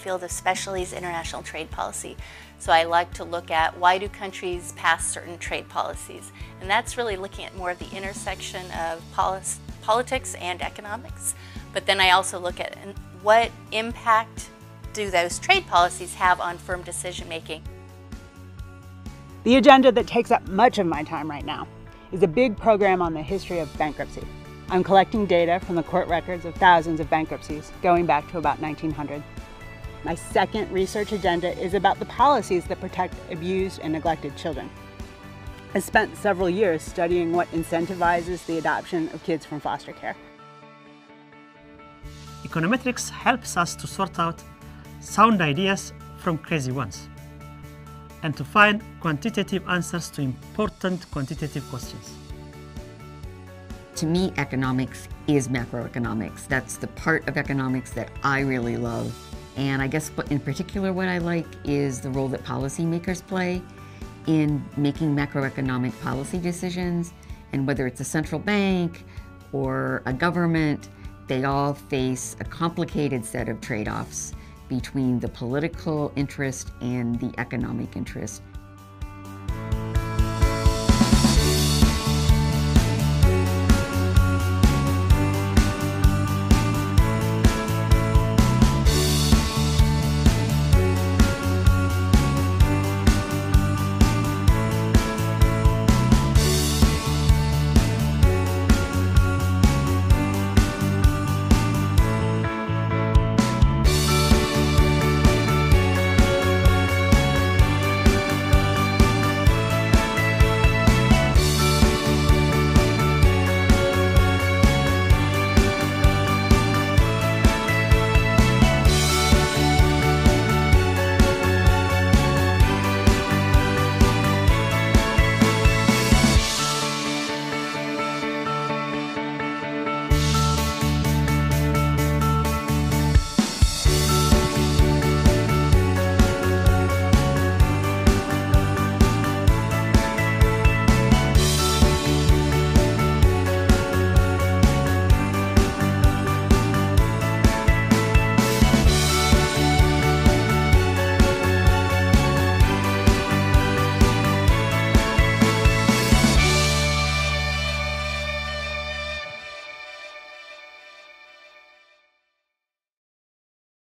field of specialties international trade policy. So I like to look at why do countries pass certain trade policies. And that's really looking at more of the intersection of politics and economics. But then I also look at what impact do those trade policies have on firm decision making. The agenda that takes up much of my time right now is a big program on the history of bankruptcy. I'm collecting data from the court records of thousands of bankruptcies going back to about 1900. My second research agenda is about the policies that protect abused and neglected children. I spent several years studying what incentivizes the adoption of kids from foster care. Econometrics helps us to sort out sound ideas from crazy ones and to find quantitative answers to important quantitative questions. To me, economics is macroeconomics. That's the part of economics that I really love. And I guess in particular what I like is the role that policymakers play in making macroeconomic policy decisions. And whether it's a central bank or a government, they all face a complicated set of trade-offs between the political interest and the economic interest.